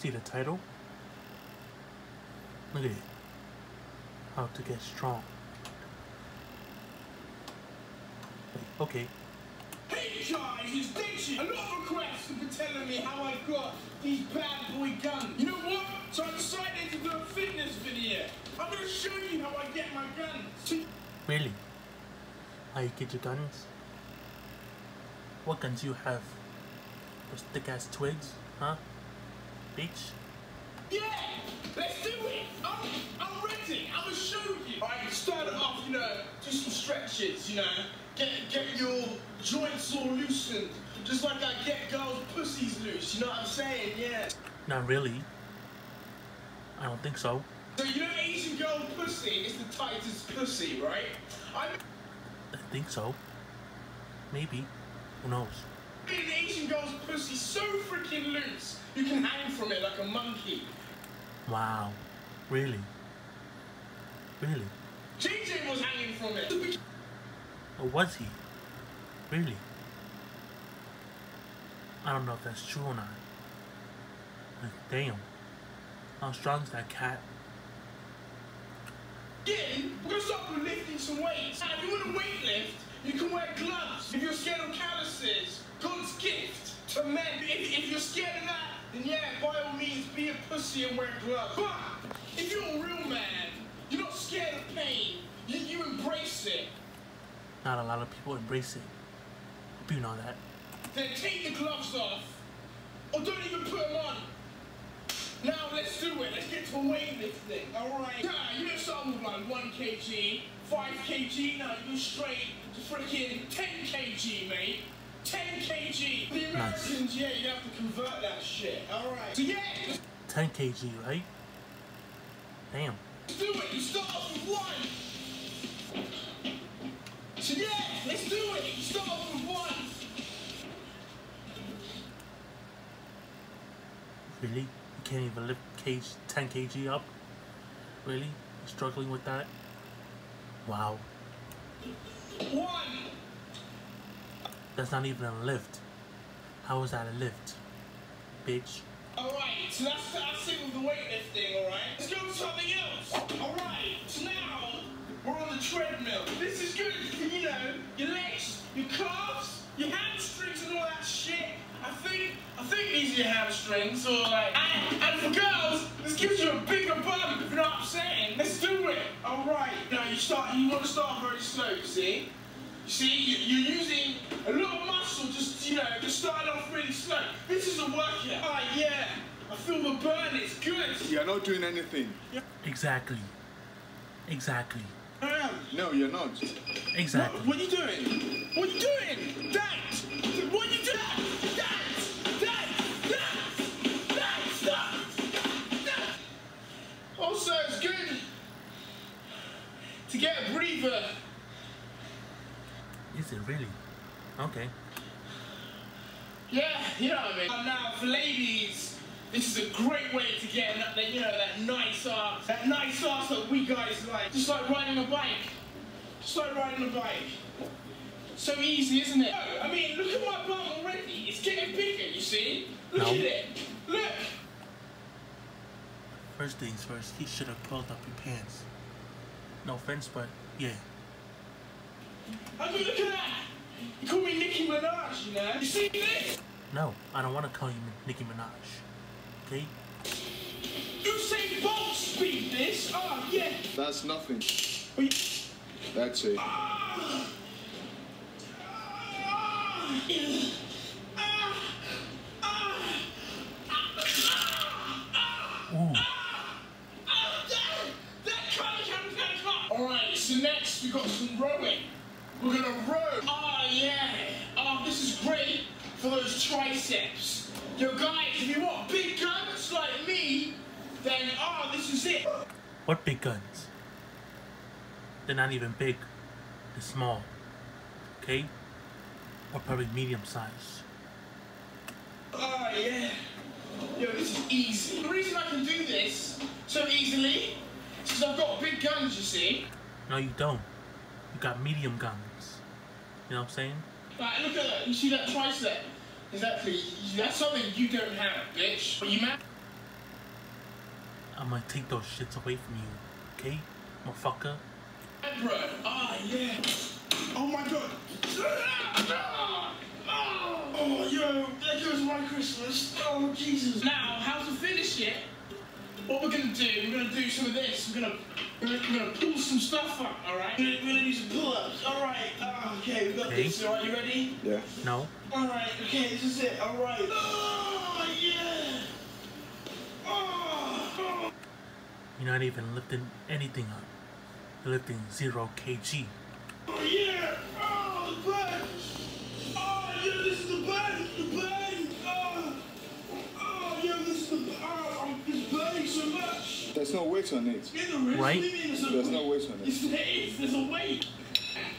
See the title? Look at it. How to get strong. Wait, okay. Hey guys, it's Dixie. A lot of requests have been telling me how I got these bad boy guns. You know what? So I decided to do a fitness video. I'm gonna show you how I get my guns. Really? How you get your guns? What guns you have? Those thick ass twigs? Huh? Bitch? Yeah, let's do it. I'm, I'm ready. I'm gonna show you. Alright, start it off, you know, do some stretches, you know. Get, get your joints all loosened. Just like I get girls' pussies loose, you know what I'm saying? Yeah. Not really. I don't think so. So you know Asian girl pussy is the tightest pussy, right? I I think so. Maybe. Who knows? An Asian girl's pussy so freaking loose, you can hang from it like a monkey. Wow. Really? Really? JJ was hanging from it. Or was he? Really? I don't know if that's true or not. Like, damn. How strong is that cat? Again, we're gonna start with lifting some weights. Now, if you want to weight lift, you can wear gloves. If you're scared of calluses, gift to men. If, if you're scared of that, then yeah, by all means, be a pussy and wear gloves. But if you're a real man, you're not scared of pain. You, you embrace it. Not a lot of people embrace it. Hope you know that. Then take the gloves off, or don't even put them on. Now let's do it. Let's get to weightlifting. All right. Yeah, you know something with like one kg, five kg. Now you go straight to freaking ten kg, mate. 10 kg. The Americans, yeah, you have to convert that shit. All right. So yeah, 10 kg, right? Damn. Let's do it. You start off with one. So yeah, let's do it. You start off with one. Really? You can't even lift kg, 10 kg up? Really? You're struggling with that? Wow. One. That's not even a lift. How is that a lift? Bitch. Alright, so that's, that's it with the weightlifting, alright? Let's go to something else. Alright, so now we're on the treadmill. This is good for, you know, your legs, your calves, your hamstrings and all that shit. I think I think these are your hamstrings, or like and, and for girls, this gives you a bigger bum, if you know what I'm saying. Let's do it. Alright. Now you start you wanna start very slow, you see? You see, you- you're using a lot of muscle, just you know, just starting off really slow. This is a workout. Ah, yeah. I feel the burn. It's good. You're not doing anything. Exactly. Exactly. I am. No, you're not. Exactly. What, what are you doing? What are you doing? Is it really? Okay. Yeah, you know what I mean. Now for ladies, this is a great way to get that, you know, that nice ass, that nice ass that we guys like. Just like riding a bike. Just like riding a bike. So easy, isn't it? I mean, look at my bum already. It's getting bigger, you see? Look No. at it. Look. First things first, he should have pulled up your pants. No offense, but yeah. I mean, look at that. You call me Nicki Minaj, you know? You see this? No, I don't want to call you Nicki Minaj. Okay? Usain Bolt speed this. Oh, yeah. That's nothing. Well, you- That's it. Ah! Ah! Ah! Ah! Ooh. Alright, so next we got some rowing. We're gonna row. Oh yeah. Oh, this is great for those triceps. Yo guys, if you want big guns like me, then oh, this is it. What big guns? They're not even big. They're small. Okay? Or probably medium size. Oh yeah. Yo, this is easy. The reason I can do this so easily is because I've got big guns, you see. No, you don't. You got medium guns. You know what I'm saying? Like, look at that. You see that tricep? Exactly. That's something you don't have, bitch. But you mad? I'm gonna take those shits away from you. Okay, motherfucker? Bro, ah, yeah. Oh my god. Oh, yo, that goes my Christmas. Oh, Jesus. Now, how's to finish it? What we're gonna do, we're gonna do some of this. We're gonna, we're gonna, we're gonna pull some stuff up, alright? We're, gonna- we're gonna do some pull-ups, alright. Oh, uh, okay, we've got Okay. this, alright, you ready? Yeah. No. Alright, okay, this is it, alright. Oh, yeah. Oh, oh. You're not even lifting anything up. You're lifting zero kg. Oh yeah! Oh, the bag! Oh, yeah, this is the bag! The bag! Oh, oh yeah, this is the Oh, I'm just burning so much! There's no weight on it. In the wrist? Right. What do you mean there's, There's no weight on it. Yes, there is. There's a weight.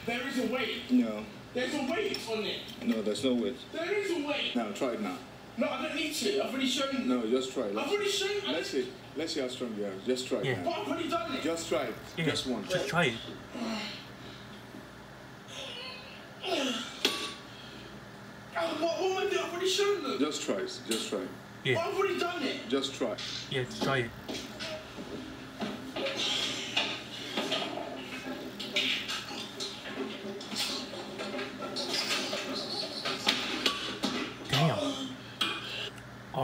There is a weight. No. There's a weight on it. No, there's no weight. There is a weight. Now, try it now. No, I don't need to. I've already shown. No, just try it. I've Let's, already shown. I let's see. Let's see how strong you are. Just try it Yeah. now. But I've already done it. Just try it. Yeah, Just one. Just try it. Oh, what, what am I doing? I've already shown them. Just try it. Just try it. Yeah, I've already done it. Just try. yeah, just try it.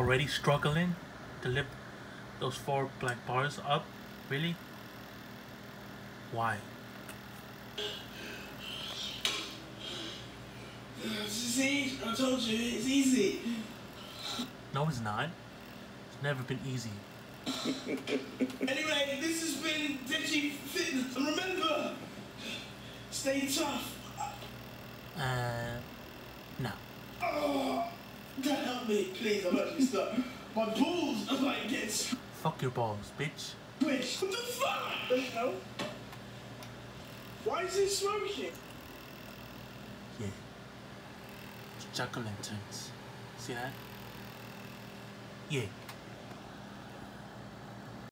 Already struggling to lift those four black bars up? Really? Why? See, I told you, it's easy. No, it's not. It's never been easy. Anyway, this has been Digi Fitness. Remember, stay tough. Uh, no. Oh, God help me, please. I'm actually stuck. My balls are like getting Fuck your balls, bitch. Bitch, What the fuck? The hell? Why is it smoking? Yeah. It's jack o' lanterns. See that? Yeah.